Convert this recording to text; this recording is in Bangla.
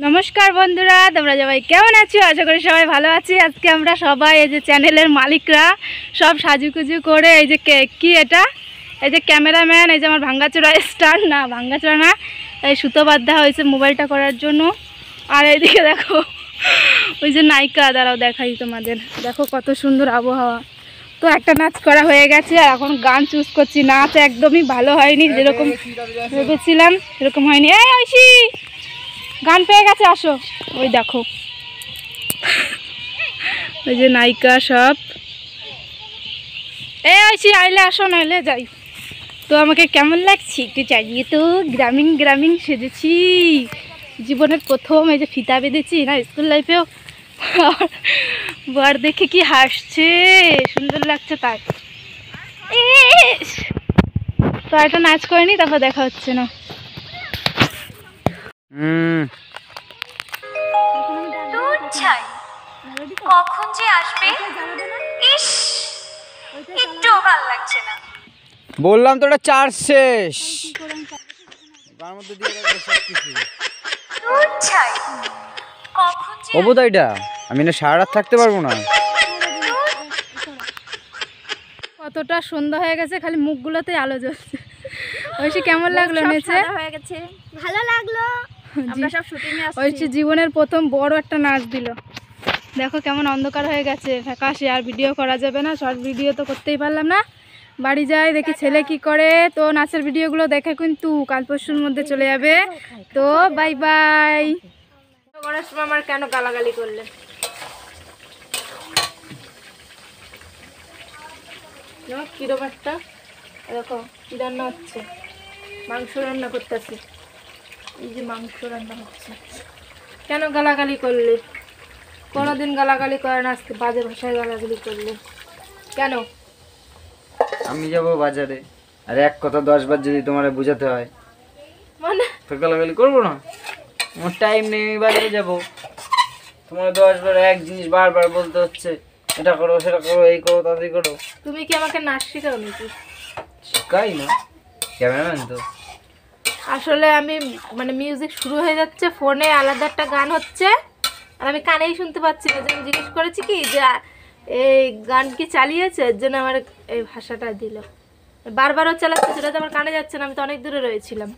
নমস্কার বন্ধুরা, তোমরা সবাই কেমন আছো? আশা করি সবাই ভালো আছি। আজকে আমরা সবাই এই যে চ্যানেলের মালিকরা, সব সাজুকুজু করে এই যে কে- এটা? এই যে ক্যামেরাম্যান, এই যে আমার ভাঙ্গাচোরা স্টার, না ভাঙ্গাচোড়া না, এই সুতো বাধ্যা হয়েছে মোবাইলটা করার জন্য। আর এইদিকে দেখো, ওই যে নায়িকা দ্বারাও দেখাই তোমাদের। দেখো কত সুন্দর আবহাওয়া। তো একটা নাচ করা হয়ে গেছে, আর এখন গান চুজ করছি। নাচ একদমই ভালো হয়নি, যেরকম ভেবেছিলাম, সেরকম হয়নি। এই ঐশী! গান পেয়ে গেছে, আসো। ওই দেখো। ওই যে নায়িকা সব। এ ঐশী আইলে আসো, নাইলে যাই। তো আমাকে কেমন লাগছে একটু চাইয়ে তো। গ্রামীণ গ্রামীণ সেজেছি। জীবনের প্রথম এই যে ফিতা বেঁধেছি না, স্কুল লাইফেও। বর দেখে কি হাসছে, সুন্দর লাগছে তাই! তো একটা নাচ করিনি, তারপর দেখা হচ্ছে না। হুম। ছাই কখন যে আসবে? ইস একটুও ভালো লাগছে না। বললাম তো ওটা চার্জ শেষ। তার মধ্যে দিয়ে রাখব সব কিছু দুধ ছাই কখন যে এটা আমি না সারা রাত থাকতে পারব না। কতটা সন্ধ্যা হয়ে গেছে খালি মুখগুলোতেই আলো জ্বলছে। ঐশী কেমন লাগল নেচে হয়ে গেছে। ভালো লাগল। আমরা সব শুটিং এ ঐশী জীবনের প্রথম বড় একটা নাচ দিল। দেখো কেমন অন্ধকার হয়ে গেছে ফ্যাকাশে আর ভিডিও করা যাবে না শর্ট ভিডিও তো করতেই পারলাম না। বাড়ি যাই দেখি ছেলে কি করে। তো নাচের ভিডিওগুলো দেখে কিন্তু কাল পরশুর মধ্যে চলে যাবে। তো বাই বাই করার সময় আমার কেন গালাগালি করলে? কিরম একটা দেখো কি রান্না হচ্ছে? মাংস রান্না করতেছি। এই যে মাংস রান্না হচ্ছে। কেন গালাগালি করলে? কোনোদিন গালাগালি করে না আজকে বাজে ভাষায় গালাগালি করলে। কেন? আমি যাব বাজারে। আর এক কথা দশ বার যদি তোমার বোঝাতে হয় মানে? তো গালাগালি করব না? আমার টাইম নেই আমি বাজারে যাব। তোমার দশ বার এক জিনিস বারবার বলতে হচ্ছে এটা করো সেটা করো এই করো তাড়াতাড়ি করো। তুমি কি আমাকে নাচ শেখাও নাকি? শিখাই না। ক্যামেরাম্যান তো। আসলে আমি মানে মিউজিক শুরু হয়ে যাচ্ছে ফোনে আলাদা একটা গান হচ্ছে। আর আমি কানেই শুনতে পাচ্ছি না। যে জিজ্ঞেস করেছি কি যে, এই গান কি চালিয়েছে? এর জন্য আমার এই ভাষাটা দিল। বারবারও চালাচ্ছে, সেটা তো আমার কানে যাচ্ছে না, আমি তো অনেক দূরে রয়েছিলাম।